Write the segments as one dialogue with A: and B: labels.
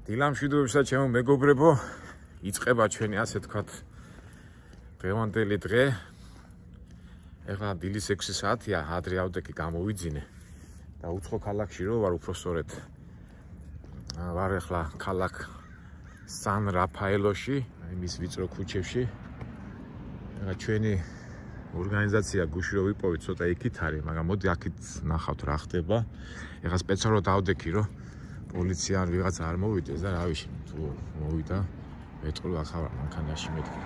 A: დილამშვიდობისა ჩემო მეგობრებო. იწება ჩვენი ასე თქვათ დღევანდელი დღე. ეხლა დილის 6 საათია ადრე ავდექი გამოვიძინე. და უცხო ქალაქში რო ვარ უფრო სწორედ. ვარ ეხლა ქალაქ სან რაფაელოში აი მის ვიწრო ქუჩებში. ეხლა ჩვენი ორგანიზაცია გუში რო ვიპოვეთ ცოტა იქით არის მაგრამ მოდი აქეთ ნახავთ რა ხდება. ეხლა სპეციალურად ავდექი რომ პოლიცია ან ვიღაც არ მოვიდეს და რა ვიცი თუ მოვიდა მეტყოლ ახლა მანქანაში მეთქი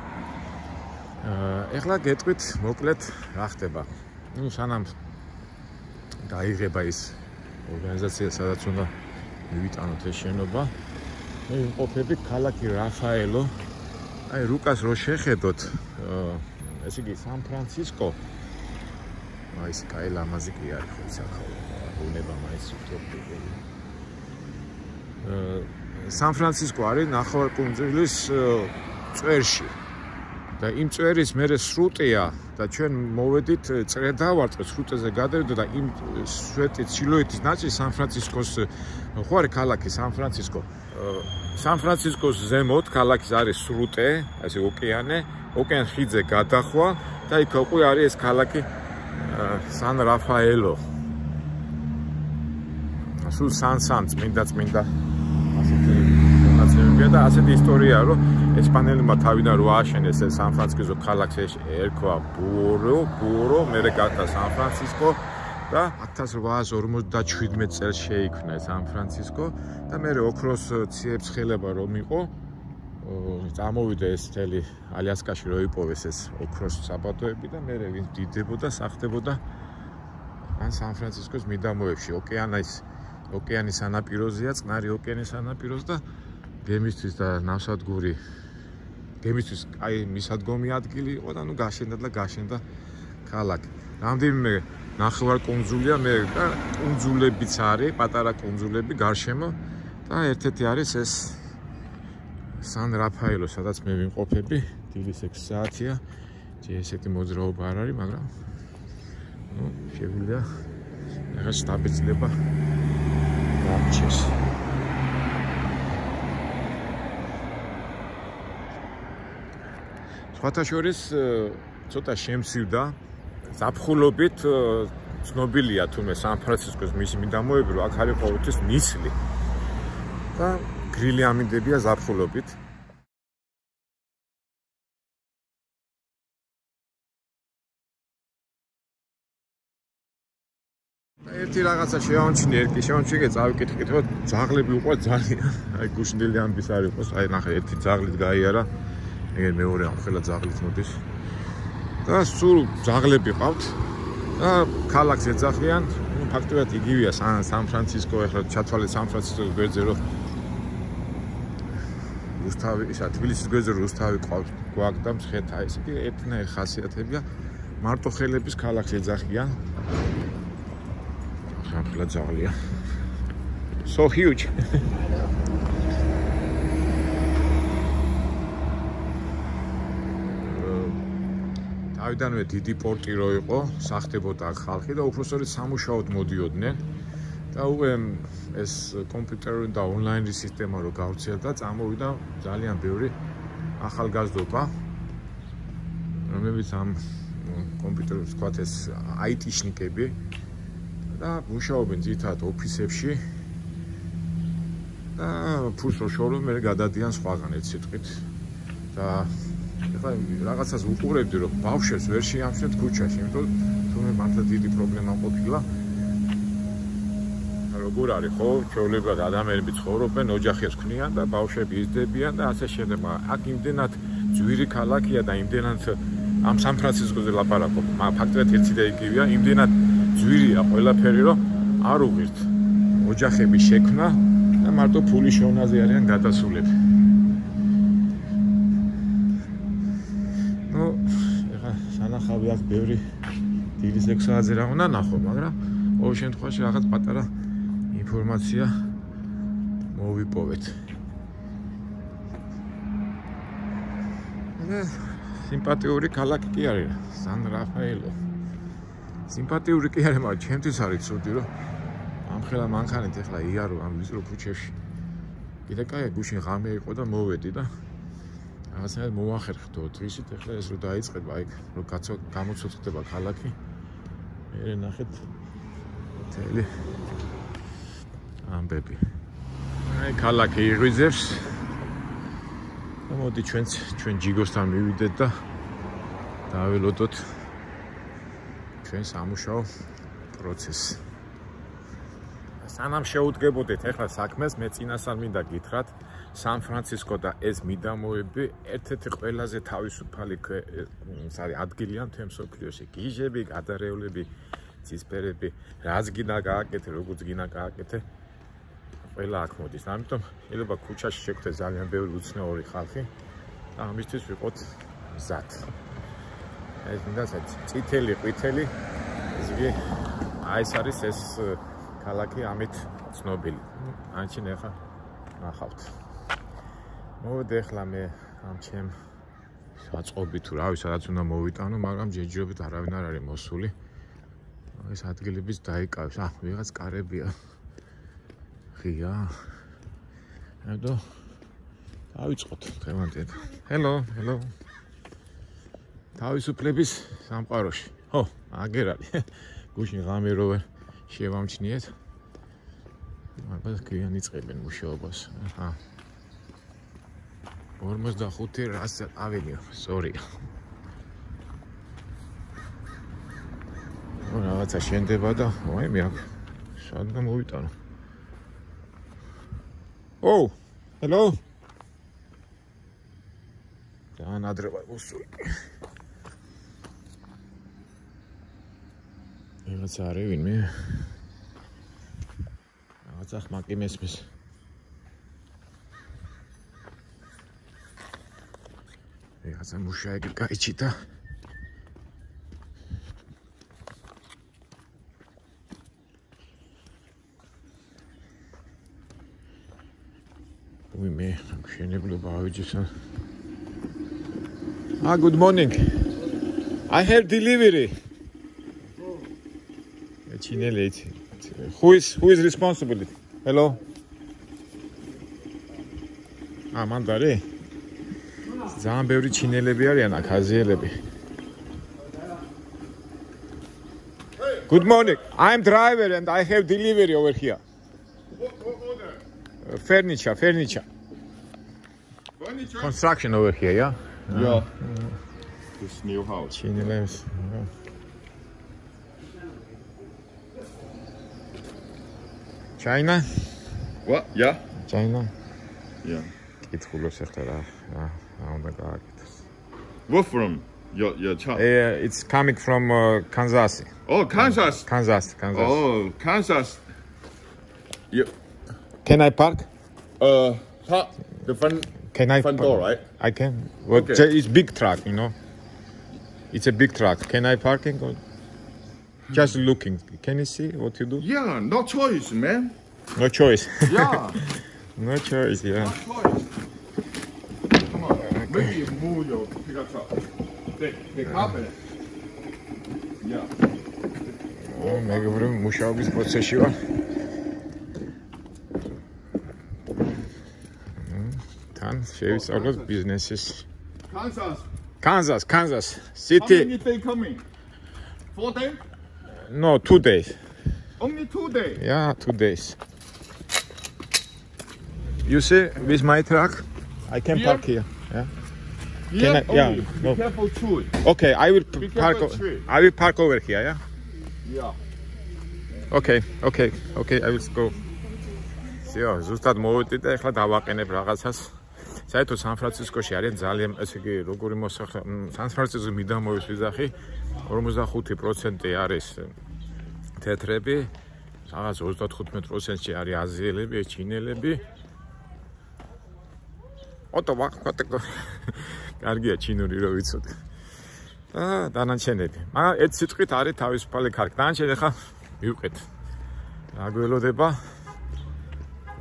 A: აა ეხლა გეტყვით მოკლედ რა ხდება ну სანამ დაიღება ის ორგანიზაცია სადაც უნდა მივიტანოთ ეს შენობა მე ვიმყოფები ქალაქი რაფაელო აი რუკას რო შეხედოთ ესე იგი სან ფრანცისკო აი ეს კაი ლამაზი კი არის ხო საქარო უნება მაინც უტროპიკული სან ფრანცისკო არის ნახევარკუნძულის წვერში. და იმ წვერის მერე სრუტეა და ჩვენ მოვედით წრე დავარწყვეთ სრუტეზე გადავიდო და იმ სვეტი სილუეტის ნაწილი სან ფრანცისკოს ხო არის ქალაქი სან ფრანცისკო? სან ფრანცისკოს ზემოთ ქალაქის არის სრუტე ასე ოკეანე ოკეანის ხიძე გადახვა და იქ უკვე არის ეს ქალაქი სან რაფაელო სულ სან სან წმინდა წმინდა მონაცემებია და ასეთი ისტორიაა რომ ესპანელებმა თავიდან რო ააშენეს ეს სან ფრანცისკო ქალაქს ერქვა ბურო ბურო მერე გახდა სან ფრანცისკო და 1857 წელს შეიქმნა სან ფრანცისკო და მერე ოქროს ციებცხელება რომ იყო წამოვიდა ეს თელი ალიასკაში რო იპოვეს ეს ოქროს საბადოები და მერე ვინ დიდებოდა სახდებოდა ან სან ფრანცისკოს მიდამოებში ოკეანის ოკეანის სანაპიროზეა, წყნარი ოკეანის სანაპიროს და გემისთვის და ნავსადგური გემისთვის აი მისადგომი ადგილი იყო და ნუ გაშენდა და გაშენდა ქალაქი. რამდენიმე ნახევარ კონძულია მე და კონძულებიც არის, პატარა კონძულები გარშემო და ერთ-ერთი არის ეს სან რაფაელო, სადაც მე ვიმყოფები, დილის 6 საათია. ჯერ ესეთი მოძრაობა არ არის, მაგრამ ნუ შეგვიძლია რაღაც დაბეჭდება გამჩეს. ფათაშორის ცოტა შემცირდა ზაფხულობით ცნობილია თუმე სან-ფრანცისკოს მისი მიდამოები რომ აქ არის ყოველთვის ნისლი და გრილი ამინდებია ზაფხულობით ერთი რაღაცა შეავჩინე, ერთი შეავჩინე, წავიკითხეთ, რომ ძაღლები უყვა ძალიან. აი გუშინდელი ამბის არ იყოს, აი ნახე, ერთი ძაღლით გაიარა. ეგ მეორე ამ ხელა ძაღლით მოდის. და სულ ძაღლები ყავთ. და ქალაქს ეძახიან, ну ფაქტობრივად იგივეა სან სან ფრანცისკო, ახლა ჩათვალე სან ფრანცისკოს გვერდზე რომ რუსთავი, ისა თბილისის გვერდზე რუსთავი ყავთ, გვაქვს და მცხეთა, ესე იგი ერთნაირი ხასიათებია. მარტო ხელების ქალაქს ეძახიან. ახლა ძაღლია. So huge. თავიდანვე დიდი პორტი რო იყო, სახდებოდა ხალხი და უბრალოდ სამუშაოდ მოდიოდნენ. და უკვე ეს კომპიუტერი და ონლაინი სისტემა რო გავრცელდა, წამოვიდა ძალიან ბევრი ახალგაზრდობა. რომლებიც ამ კომპიუტერებს თქვათ ეს IT-შნიკები და მუშაობენ ძირთად ოფისებში და ფურს რო შორო მე გადადიან სხვაგან ეს სიტყვით და ეხლა რაღაცას უყურებდი რომ ბავშვებს ვერ შეამშვენთ ქუჩაში იმიტომ თუმე მართლა დიდი პრობლემა ყოფილა. როგორ არის ხო? ჩვეულებრივად ადამიანები ცხოვრობენ ოჯახებს ქმნიან და ბავშვები იზრდებიან და ასე შემდეგ. აქ იმდენად ძვირი ქალაქია და იმდენად ამ სან ფრანცისკოზე ლაპარაკობ. მაგრამ ფაქტობრივად ერთი და იგივეა იმდენად ძვირია ყველაფერი, რომ არ უღირთ. ოჯახების შექმნა და მარტო ფული შოვნაზე არიან გადასულები. აქ ბევრი დილის 6 საათზე რა უნდა ნახო, მაგრამ ყოველ შემთხვევაში რაღაც პატარა ინფორმაცია მოვიპოვეთ. და სიმპათიური ქალაქი კი არის, სან რაფაელო. სიმპათიური კი არის, მაგრამ ჩემთვის არის ცუდი, რომ ამ ხელა მანქანით ეხლა იარო ამ ვიწრო ქუჩებში. კიდე კაი გუშინ ღამე იყო და მოვედი და რაღაცნაირად მოახერხდო თვისით ეხლა ეს რო დაიწყება აი რო კაცო გამოცოცხლდება ქალაქი მე ნახეთ. თელი ამბები აი ქალაქი იღვიძებს მოდი ჩვენც ჩვენ ჯიგოსთან მივიდეთ და დაველოდოთ. ჩვენ სამუშაო პროცესს სანამ შეუდგებოდეთ ახლა საქმეს მე წინასწარ მინდა გითხრათ სან ფრანცისკო და ეს მიდამოები ერთ-ერთი ყველაზე თავისუფალი ადგილია მთელ მსოფლიოში გიჟები გადარევლები ცისფერები რაც გინდა გააკეთე როგორც გინდა გააკეთე ყველა აქ მოდის. ამიტომ შეიძლება ქუჩაში შეგვთე ძალიან ბევრი უცნაური ხალხი და ამისთვის ვიყოთ მზად. ეს მინდა წითელი ყვითელი ეს იგი აი ეს არის ეს ქალაქი ამით ცნობილი. ანჩინ ახლა ნახავთ. მოვიდე ახლა მე ამ ჩემ საწყობი თუ რავი სადაც უნდა მოვიტანო, მაგრამ ჯეჯობით არავინ არ არის მოსული. ეს ადგილებიც დაიკავეს. აა, ვიღაც კარებია. ღია. აბა დავიწყოთ თემანდეთ. ჰელო, ჰელო. თავისუფლების სამყაროში. ხო, აგერ არის. გუშინ ღამე რო ვერ შევამჩნიეთ. ალბათ კიან იწყებენ მუშაობას. აჰა. 45 რას ავენიო, sorry. რაღაცა შენდება და აი მე აქ სად გამოვიტანო. ო, ჰელო. ძალიან ადრე ვარ მოსული. რაღაცა არის ვინმე რაღაცა ხმაკი მესმის რაღაცა მუშაები გაიჩიტა ვიმე მშენებლობა ავიჯის Ah, good morning. I have delivery. ჩინელეთი who is who is responsible hello ა მანდარი ძალიან ბევრი ჩინელები არიან აქ აზიელები Good morning. I'm driver and I have delivery over here.
B: What, what order?
A: Uh, furniture, furniture.
B: Furniture?
A: Construction over here, yeah?
B: Yeah. This new house.
A: ჩინელებს. China?
B: What? Yeah?
A: China?
B: Yeah.
A: It's cool, zegt hij daar. Ja, oh
B: my god. Where from? Your, your child?
A: Uh, it's coming from uh, Kansas.
B: Oh, Kansas. Mm.
A: Kansas, Kansas.
B: Oh, Kansas. Yeah.
A: Can I park?
B: Uh, park the front,
A: can I
B: front door, right?
A: I can. Well,
B: okay.
A: It's big truck, you know. It's a big truck. Can I parking? Or? Hmm. Just looking. Can you see what you do?
B: Yeah, no choice, man.
A: No choice.
B: Yeah.
A: no choice, yeah.
B: No choice. Come on, okay. maybe you move your pickup up. The, the cabinet. Yeah.
A: Ne говорим, musiałbyś podsiesiła. Tan shaves a lot of businesses.
B: Kansas.
A: Kansas, Kansas City.
B: How many day coming? Four days.
A: No, 2 days.
B: Only two days.
A: Yeah, 2 days. You see with my truck I can
B: Here?
A: park here. Yeah.
B: Yeah.
A: I- yeah,
B: only.
A: no.
B: Be careful too.
A: Okay, I will
B: Be
A: park
B: tree.
A: I will park over here, yeah?
B: Yeah.
A: Okay, okay, okay, I will go. ზიო, ზუსტად მოვედი და ეხლა დავაყენებ რაღაცას. საერთოდ სან ფრანცისკოში არის ძალიან, ესე იგი, როგორი მოსახლე, მ, სან ფრანცისკოს მიდამოების ვიზახი 55% არის თეთრები, რაღაც 35%-ში არის აზიელები, ჩინელები. ოტო ვაყფატეკო. კარგია ჩინური რო ვიცოდი. და დანარჩენები. მაგრამ ერთ სიტყვით არის თავისუფალი ქარგი. დანარჩენი ხა მივყეთ. რა გველოდება?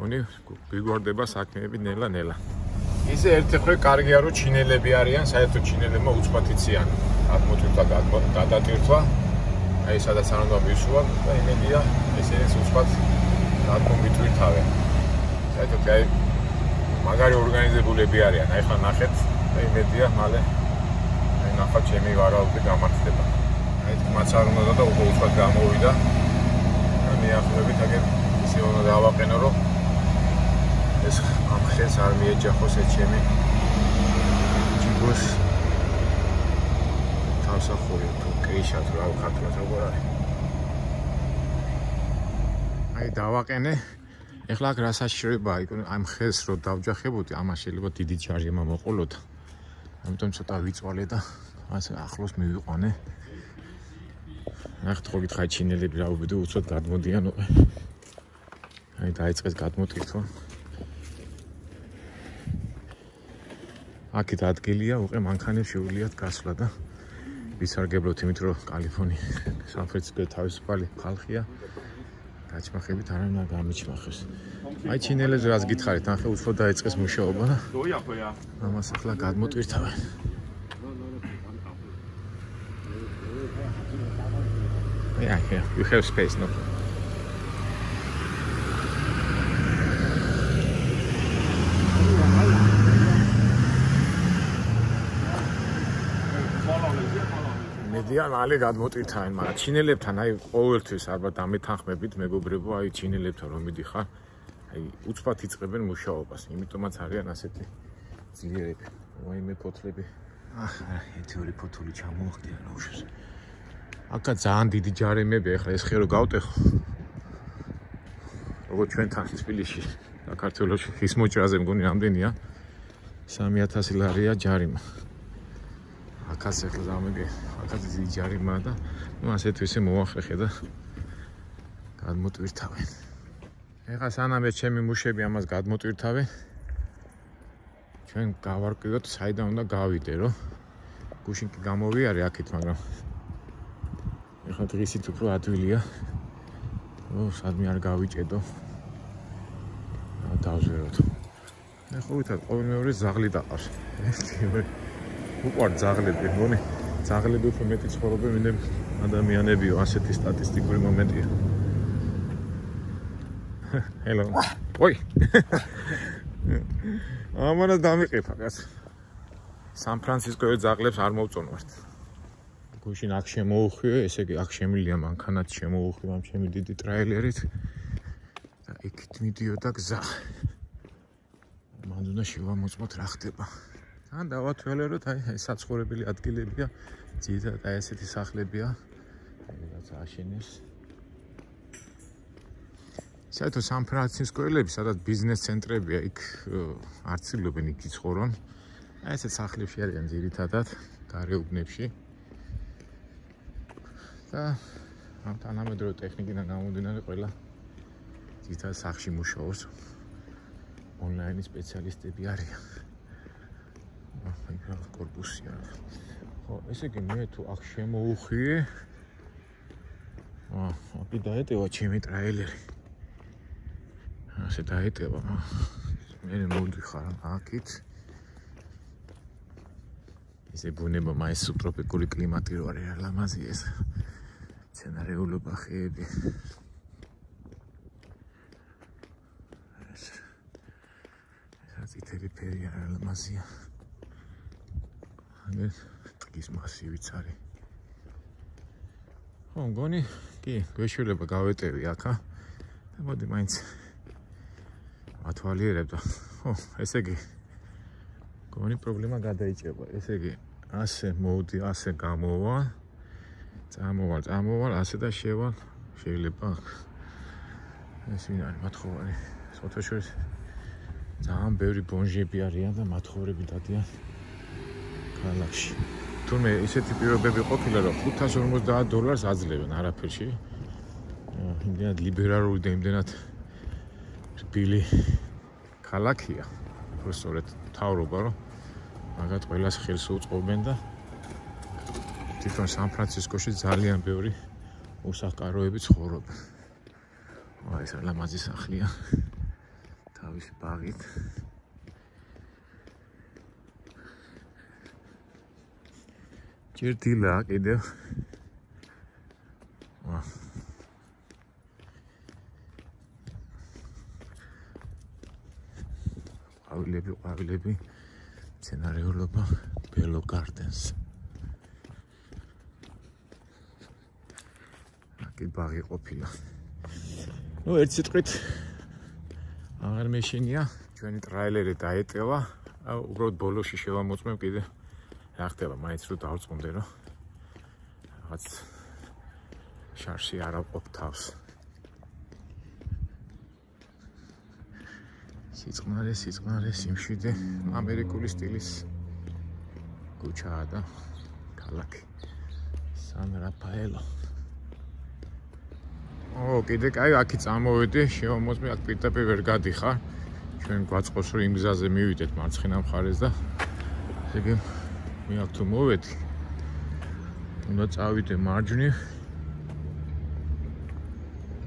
A: უნი გიგვარდება საქმეები ნელა-ნელა. ისე ერთი ხრი კარგია რომ ჩინელები არიან, საერთოდ ჩინელებმა უცბათიციან ატმოსფეროთა გადატირთვა. აი სადაც არ უნდა მისვლა და იმედია ესეც უცბად დაგმომიტვირთავენ. საერთოდ აი მაგარი ორგანიზებულები არიან. აი ხა ნახეთ, აი მედია მალე აი ნახავ ჩემი ვარაუდი გამართლება. აი თმაც არ უნდა და უკვე უცხოდ გამოვიდა. მე ახლობით აგერ ისე უნდა დავაყენო რომ ეს ამ ხელს არ მიეჯახოს ეს ჩემი ჯიბოს თავსახური თუ კეიშა თუ რა ქართულად როგორ არის? აი დავაყენე. ეხლა აქ რა საშიშროება იქ ამ ხელს რო დავჯახებოდი ამას შეიძლება დიდი ჯარიმა მოყოლოდა ამიტომ ცოტა ვიწვალე და ასე ახლოს მივიყვანე. ნახეთ ხო გითხარი ჩინელები რა უბედო უცოდ გადმოდიანო აი დაიწყეს გადმოტირთვა აქეთ ადგილია უყე მანქანებს შეუძლიათ გასვლა და ვისარგებლოთ იმით რომ კალიფორნია სან-ფრანცისკო თავისუფალი ხალხია. გაჩმახებით არ უნდა გამიჩმახოს აი ჩინელებს რას გითხარით? ახლა უცხო დაიწყეს მუშაობა. და ამას ახლა გადმოტვირთავენ. Yeah, yeah, you have space, no problem. მედიან ალი გადმოტირთავენ, მაგრამ ჩინელებთან აი ყოველთვის ალბათ ამეთანხმებით მეგობრებო, აი ჩინელებთან რომ მიდიხარ, აი უცბად იწყებენ მუშაობას, იმიტომაც არიან ასეთი ძლიერები. ვაიმე ფოთლები. ახლა ეთური ფოთული ჩამოხდია რა უშოს. აკა ძალიან დიდი ჯარემები ახლა ეს ხერო გავტეხო. როგორ ჩვენთან თბილისში, საქართველოში ხის მოჭრაზე მგონი რამდენია? 3000 ლარია ჯარიმა. აკაც ახლა დამეგე აკაც დიდი ჯარიმა და ნუ ასეთ ისე მოახერხე და გადმოტვირთავენ. ეხა სანამ ეს ჩემი მუშები ამას გადმოტვირთავენ ჩვენ გავარკვიოთ საიდან უნდა გავიდე რომ გუშინ კი გამოვიარე აქეთ მაგრამ ეხლა დღისით უფრო ადვილია. ო სადმე არ გავიჭედო? დავზეროთ ეხლა ვითარ ყოველ მეორე ზაღლი დაყავს ერთი მე უყარ ზაღლები მგონი ზაღლები უფრო მეტი ცხოვრობენ ვინმე ადამიანებიო ასეთი სტატისტიკური მომენტია ჰელო ой ამანა დამიყიფა კაც სან ფრანცისკოზე ზაღლებს არ მოვწონვართ. გუშინ აქ შემოუხვიო ესე იგი აქ შემილია მანქანაც შემოუხვიო ამ ჩემი დიდი ტრაილერით. და იქით მიდიოდა გზა. მანდ უნდა შევამოწმოთ რა ხდება ან დავათვალეროთ აი ეს საცხოვრებელი ადგილებია ძირითადად აი ესეთი სახლებია. რაც აშენეს. საერთო სან-ფრანცისკოელები სადაც ბიზნეს ცენტრებია იქ არცილობენ იქ იცხოვრონ აი ესეთ სახლებში არიან ძირითადად გარეუბნებში და ამ თანამედროვე ტექნიკიდან გამომდინარე ყველა ძირითადად სახში მუშაობს. ონლაინის სპეციალისტები არიან ორკორპუსიან. ხო, ესე იგი მე თუ აქ შემოვხი აა, აპი დაეტევა ჩემი ტრაილერი. ასე დაეტევა. მე მოვდიხარ აქეთ. ესე ბუნება მაის სუბტროპიკული კლიმატი რო არის ლამაზი ეს. სცენარეულობა ხეები. წითელი ფერი არ ლამაზია. ეს ტკის მასივიც არის. ხო, მგონი, კი, გვეშველება გავეტევი აქა. და მოდი მაინც ათვალიერებ და ხო, ესე იგი მგონი პრობლემა გადაიჭება. ესე იგი ასე მოდი, ასე გამოვა. წამოვალ, წამოვალ, ასე და შევალ. შეიძლება ეს ვინ არის მათხოვარი? სოთოშორის ძალიან ბევრი ბონჟები არიან და მათხოვრები დადიან. ქალაქში. თუმე ისეთი პირობები ყოფილა, რომ 550 დოლარს აძლევენ არაფერში. იმდენად ლიბერალური და იმდენად რბილი ქალაქია. პროფესორეთ თავრობა, რომ მაგათ ყველას ხელს უწყობენ და თვითონ სან-ფრანცისკოში ძალიან ბევრი უსახკაროები ცხოვრობენ. აი ეს ლამაზი სახლია. თავის ბაღით. ჯერ დილა კიდევ ყვავილები, ყვავილები. მცენარეულობა ბელო გარდენს. აკი ბაღი ყოფილა. ну ერთ სიტყვით აღარ მეშინია ჩვენი ტრაილერი დაეტევა. აუ უბრალოდ ბოლოში შევამოწმებ კიდე რა ხდება მაინც რო დავწუნდე რომ რაღაც შარში არ აყოფ თავს. სიწყნარე, სიწყნარე, სიმშვიდე, ამერიკული სტილის კუჩაა და ქალაქი სან რაფაელო. ო, კიდე კაი, აქი წამოვედი, შემომწმე აქ პირდაპირ ვერ გადიხარ. ჩვენ გვაწყობს რომ იმ გზაზე მივიდეთ მარცხენა მხარეს და ესე იგი მე აქ თუ მოვედი უნდა წავიდე მარჯვნივ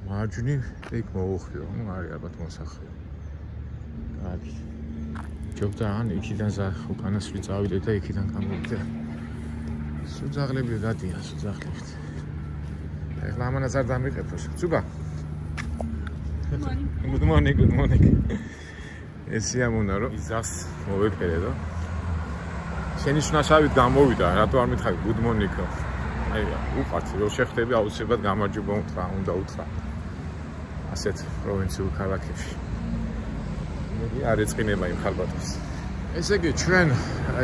A: მარჯვნივ ეგ მოუხიო, ნუ არის ალბათ მოსახლე. კარგი. ჯობდა ან იქიდან ზა უკანასვი წავიდე და იქიდან გამოვიდე. სუძაღლები გადიან, სუძაღლებით. ეხლა ამანაც არ დამიყეფოს. ცუგა. Good morning, good morning. ესია მონა რომ იზას მოვეფერე და შენი შნაშავით გამოვიდა, რატო არ მითხარი good morning? აი, უყართ, რო შეხდები აუცილებლად გამარჯობა უთხრა, უნდა უთხრა. ასეთ პროვინციულ ქალაქებში. მე არ ეწყინება იმ ხალბატონს. ესე იგი ჩვენ,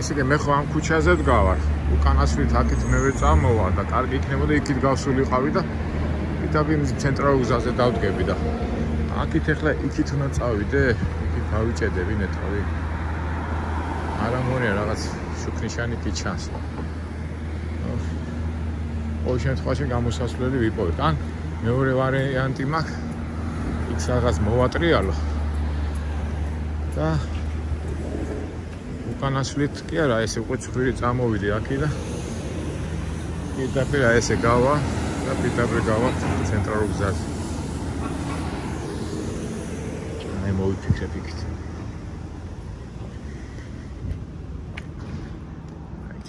A: ესე იგი მე ხო ამ ქუჩაზე დგავარ. უკანასვლით აქეთ მე ვერ წამოვა და კარგი იქნებოდა იქით გავსულიყავი და იტაბი მის ცენტრალურ გზაზე დავდგები და აქეთ ახლა იქით უნდა წავიდე, იქით გავიჭედები ნეტავი. არა მორია რაღაც შუქნიშანი კი ჩანს. ოღონდ შემთხვევაში გამოსასვლელი ვიპოვეთ. ან მეორე ვარიანტი მაქვს. იქ რაღაც მოვატრიალო. და უკანასვლით კი არა ესე უკვე ცხვირი წამოვიდი აქი და პირდაპირ ესე გავა და პირდაპირ გავა ცენტრალურ გზაზე. აი მოვიფიქრებ იქით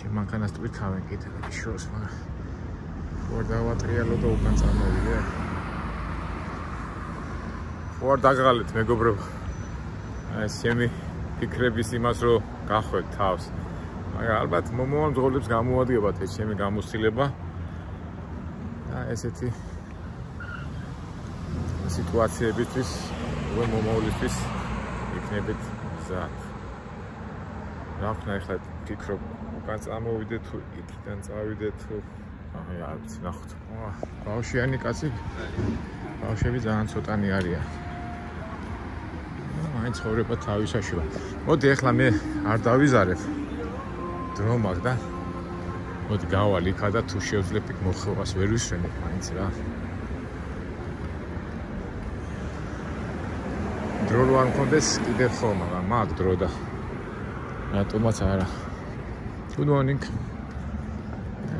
A: აი ჩემ მანქანასტვით თავენ კიდე შორს მაგრამ ვარ დავატრიალო და უკან წამოვიდე ვარ დაგღალეთ მეგობრებო. აი შემი ფიქრების იმას რომ გახვეთ თავს. მაგრამ ალბათ მომავალ ძღოლებს გამოადგებათ ეს შემი გამოსილება და ესეთი სიტუაციებისთვის უკვე მომავლისთვის იქნებით ზად რა ხნა ახლა ფიქრობ უკან წამოვიდე თუ იქიდან წავიდე თუ აი არ ვიცი ნახოთ ბავშვიანი კაცი ბავშვები ძალიან ცოტანი არიან მაინც ხოვრება თავისაშივა. მოდი ახლა მე არ დავიზარებ. დრო მაგ და მოდი გავალ იქა და თუ შევძლებ იქ მოხევას ვერ ვისვენე მაინც რა. დრო რო არ მქონდეს კიდე ხო, მაგრამ მაგ დრო და რატომაც არა. Good morning.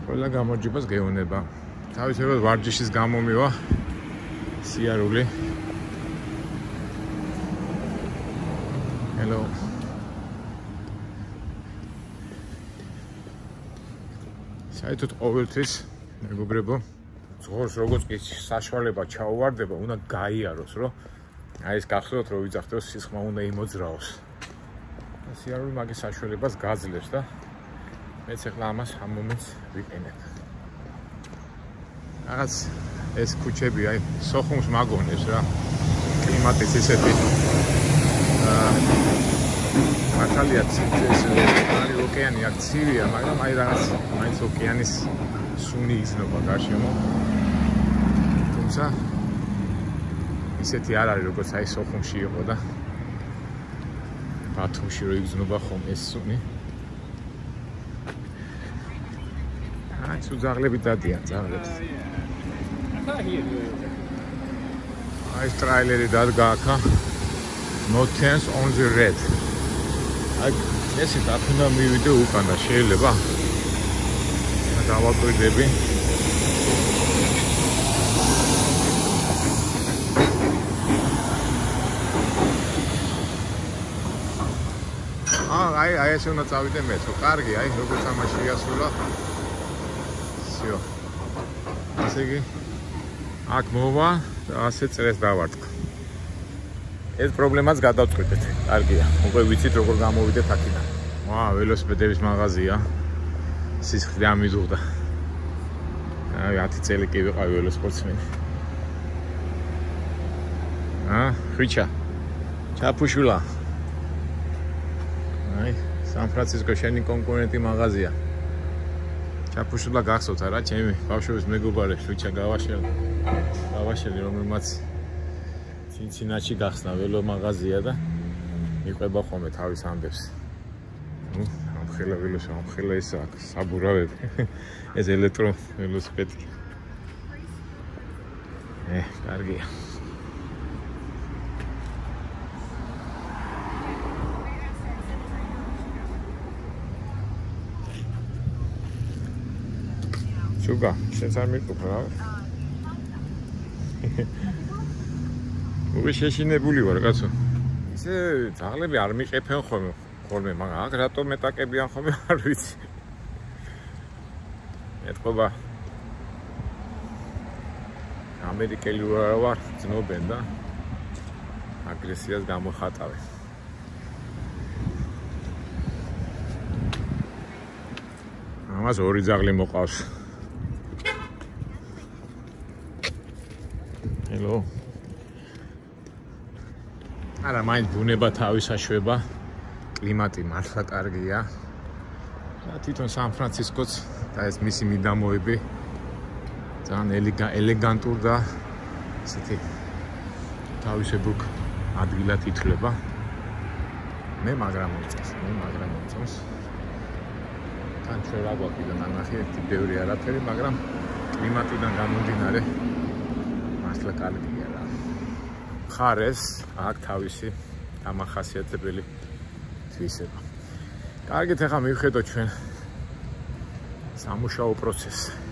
A: ყველა გამარჯვებას გეუბნება. თავისებურად ვარჯიშის გამომივა. სიარული. Hello. საერთოდ ყოველთვის მეგობრებო, ზღორს როგორც კი საშუალება ჩაუვარდება, უნდა გაიაროს, რომ აი ეს გახსოვთ, რომ ვიძახდეთ, სისხმა უნდა იმოძრაოს. ასე არის მაგის საშუალებას გაძლევს და მეც ახლა ამას ამ მომენტს ვიყენებ. რაღაც ეს ქუჩები აი სოხუმს მაგონებს რა. კლიმატის ისეთი აა ახალია ეს არის ოკეანი აქ ცივია, მაგრამ აი რაღაც მაინც ოკეანის სუნი იზნობა გარშემო. თუმცა ისეთი არ არის როგორც აი სოხუმში იყო და ბათუმში რო იზნობა ხომ ეს სუნი. აი თუ ზაღლები დადიან ზაღლებს. აი ტრაილერი დადგა აქა. No chance on the red. აი ესე დაფუნა მივიდე უკან და შეიძლება დავაკვირდები აი აი ესე უნდა წავიდე მეცო კარგი აი როგორ თამაში იასრულა всё ასე იგი აქ მოვა და ასე წრეს დავარტყ ეს პრობლემას გადავწყვეტეთ. კარგია. უკვე ვიცით როგორ გამოვიდეთ აქედან. ვა, ველოსიპედების მაღაზია. სისხლი ამიზუღდა. აი 10 წელი კი ვიყავი ველოსპორტსმენი. აა, ხვიჩა. ჩაფუშულა. აი, სან-ფრანცისკო შენი კონკურენტი მაღაზია. ჩაფუშულა გახსოვთ არა, ჩემი ბავშვობის მეგობარი ხვიჩა გავაშელი. გავაშელი რომელმაც ცინცინაჩი გახსნა ველო მაღაზია და მიყვება ხოლმე თავის ამბებს. ნუ, ამხელა ველოს, ამხელა ის აქ საბურავები. ეს ელექტრო ველოსიპედი. ე, კარგია. შუგა, შენც არ მიყო რა. უი შეშინებული ვარ კაცო. ისე ძაღლები არ მიყეფენ ხოლმე, ხოლმე, მაგრამ აქ რატო მეტაკებიან ხოლმე არ ვიცი. ეთქობა ამერიკელი ვარ, ძნობენ და აგრესიას გამოხატავენ. ამას ორი ძაღლი მოყავს. ელო არა მაინც ბუნება თავისაშვება კლიმატი მართლა კარგია. და თვითონ სან-ფრანცისკოც და ეს მისი მიდამოები ძალიან ელეგანტურ და ისეთი თავისებურ ადგილად ითვლება. მე მაგრამ მოწეს მე მაგრამ მოწეს თან რა გვაქვს და ნახე ერთი ბევრი არაფერი მაგრამ კლიმატიდან გამომდინარე მართლა კარგია რა. ხარეს აქ თავისი დამახასიათებელი თვისება. კარგით, ახლა მივხედოთ ჩვენ სამუშაო პროცესს.